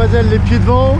gazelle les pieds devant.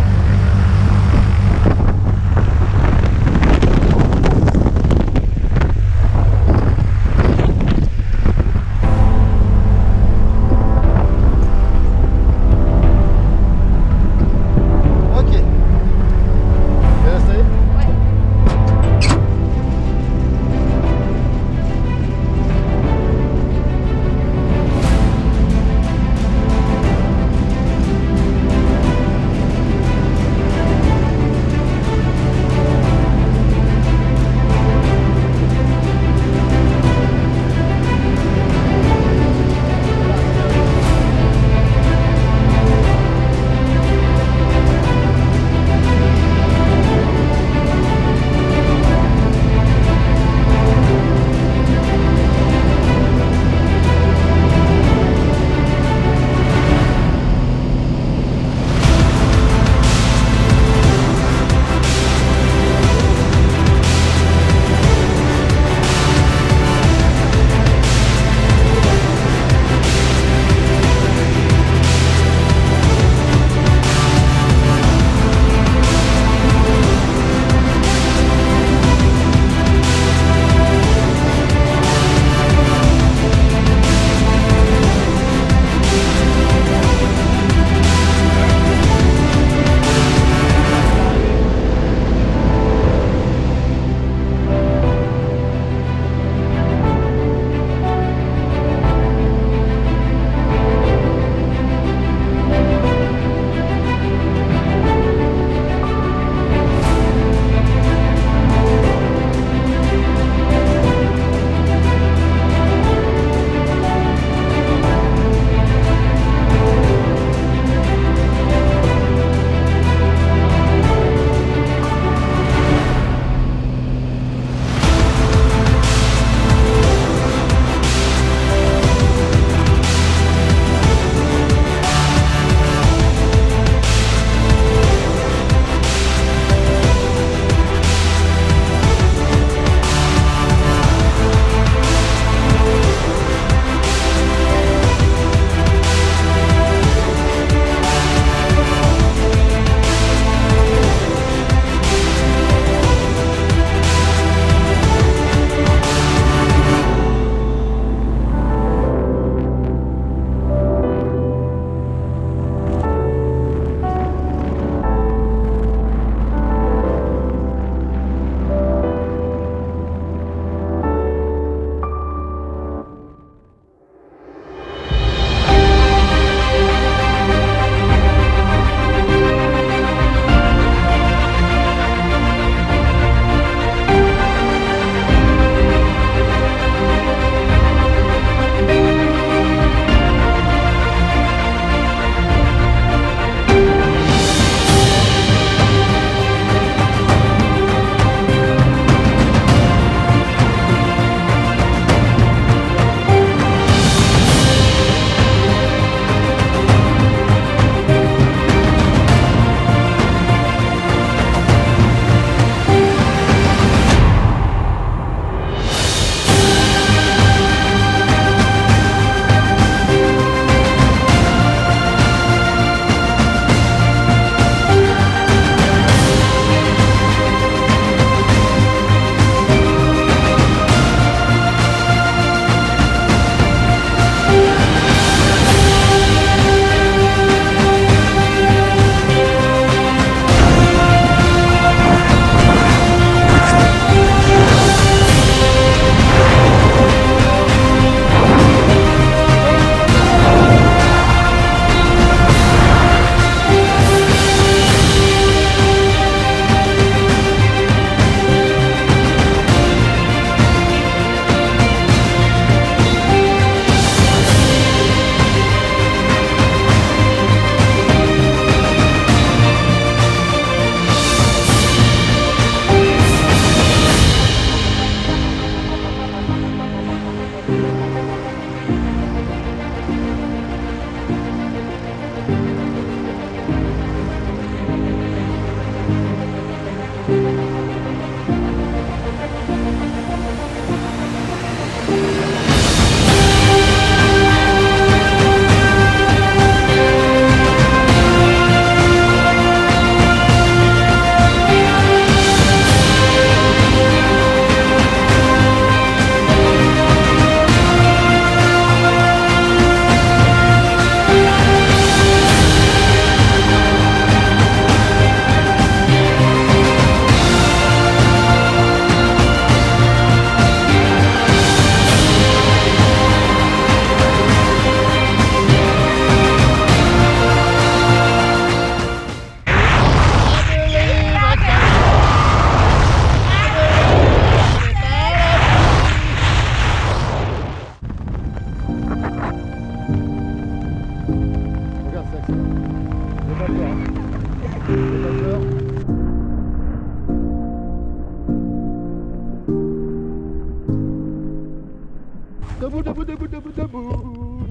Debout, debout, debout, debout, debout.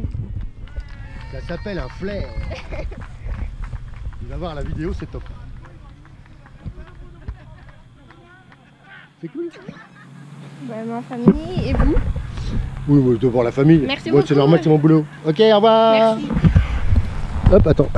Ça s'appelle un flair. Tu vas voir la vidéo, c'est top. C'est cool. Bah, ma famille et vous? Oui, moi, je dois voir la famille. Merci Moi, C'est normal, c'est mon boulot. Ok, au revoir. Merci. Hop, attends.